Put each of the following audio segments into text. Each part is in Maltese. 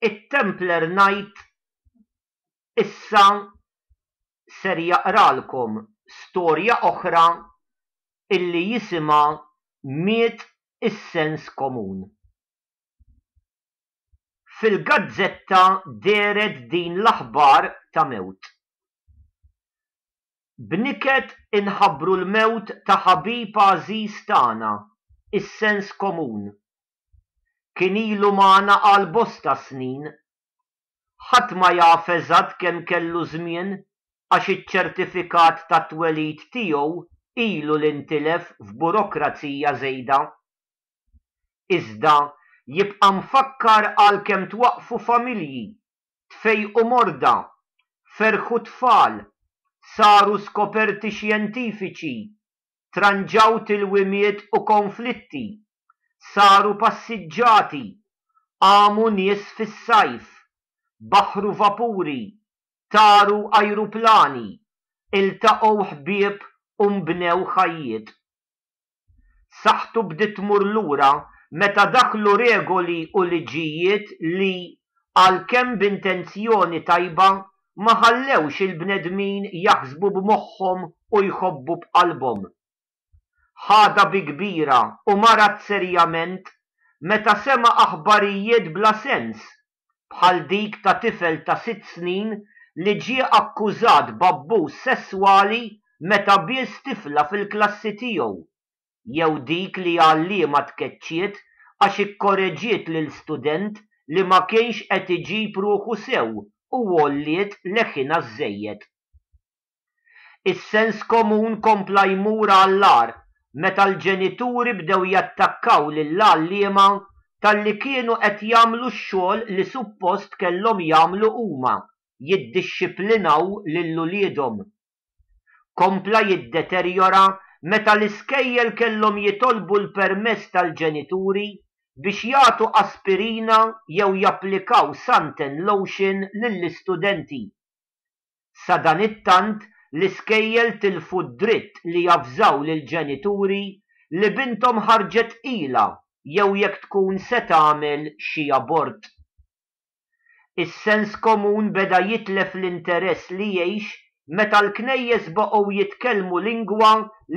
it-Templar Knight issa ser jaqralkom storja oħra illi jisimha Miet is-Sens Komun. Fil-gazzetta dehret din l-aħbar ta' mewt. B'niket inħabbru l-mewt ta' ħabib għażiż tagħna, is-Sens Komun, Kien ilu magħna għal bosta snin. Ħadd ma jaf eżatt kemm kellu żmien għax iċ-ċertifikat tat-twelid tiegħu ilu li ntilef f'burokrazija żejda. Iżda jibqa' mfakkar għalkemm twaqqfu familji, tfejqu morda, ferħu tfal, saru skoperti xjentifiċi, tranġaw tilwimiet u konflitti, saru passiġġati, qamu nies fis-sajf, baħħru vapuri, taru ajruplani, iltaqgħu ħbieb u nbnew ħajjiet. Saħħtu bdiet tmur lura meta daħlu regoli u liġijiet li, għalkemm b'intenzjoni tajba ma ħallewx il-bnedmin jaħsbu b'moħħhom u jħobbu b'qalbhom. Ħadha bi kbira u marad serjament meta sema' aħbarijiet bla sens, bħal dik ta' tifel ta' sitt snin li ġie akkużat b'abbuż sesswali meta bies tifla fil-klassi tiegħu jew dik li għalliema tkeċċiet għax ikkoreġiet lil student li ma kienx qed iġib ruħu sew u għolliet leħinha żżejjed. Is-sens komun kompla jmur għall-agħar meta l-ġenituri bdew jattakkaw lill-għalliema talli kienu qed jagħmlu x-xogħol li suppost kellhom jagħmlu huma, jiddixxiplinaw lil uliedhom. Kompla jiddeterjora meta l-iskejjel kellhom jitolbu l-permess tal-ġenituri biex jagħtu aspirina jew japplikaw suntan lotion lill-istudenti. Sadanittant, l-iskejjel tilfu d-dritt li javżaw lill-ġenituri li binthom ħarġet tqila jew jekk tkun se tagħmel xi abort. Is-sens komun beda jitlef l-interess li jgħix meta l-knejjes baqgħu jitkellmu lingwa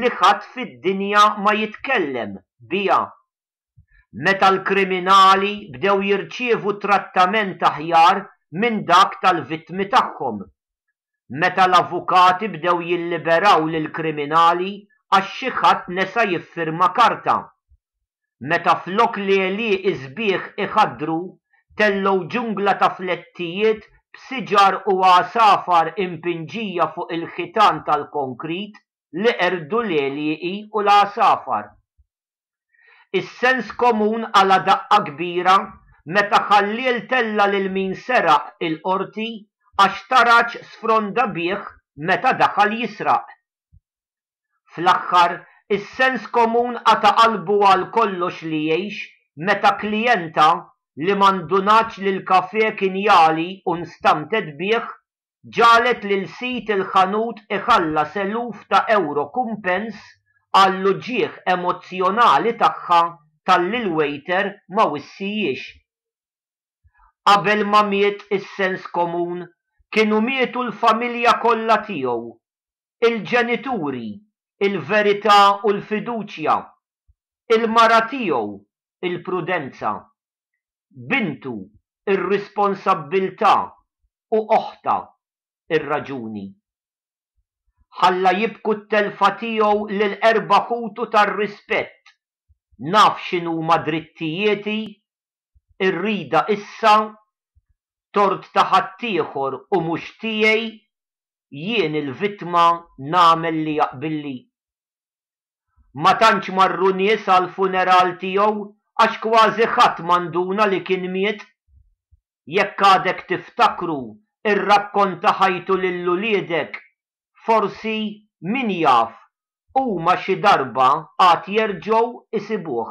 li ħadd fid-dinja ma jitkellem biha. Meta l-kriminali bdew jirċievu trattament aħjar minn dak tal-vittmi tagħhom. meta l-avukati bdew jilliberaw lill-kriminali għax xi ħadd nesa jiffirma karta. Meta flok li għelieqi sbieħ iħaddru, tellgħu ġungla ta' flettijiet b'siġar u għasafar impinġija fuq il-ħitan tal-konkrit li qerdu l-għelieqi u l-għasafar. Is-sens komun qala' daqqa kbira meta Khalliel tella' lil min seraq il-qorti għax Taraġ sfronda bih meta daħal jisraq. Fl-aħħar, is-sens komun qata' qalbu għal kollox li jgħix meta klijenta li ma ndunatx li l-kafè kien jagħli u nstamtet bih, ġagħlet lil sid il-ħanut iħallas eluf ta' ewro kumpens għall-uġigħ emozzjonali tagħha talli l-wejter ma wissihiex. Qabel ma miet is-sens komun, kienu mietu l-familja kollha tiegħu, il-ġenituri, il-verità u l-fiduċja, il-mara tiegħu, il-prudenza. bintu r-responsabbiltà u oħtha r-raġuni. Ħalla jibku t-telfa tiegħu lil erba' ħutu tar-rispett, naf x'inhuma drittijieti, ir-rida issa, tort ta' ħaddieħor u mhux tiegħi, jien il-vittma nagħmel li jaqbilli. Ma tantx marru nies għall-funeral tiegħu għax kważi ħadd ma nduna li kien miet. Jekk għadek tiftakru, irrakkonta ħajtu lil uliedek. Forsi, min jaf, huma xi darba għad jerġgħu isibuh.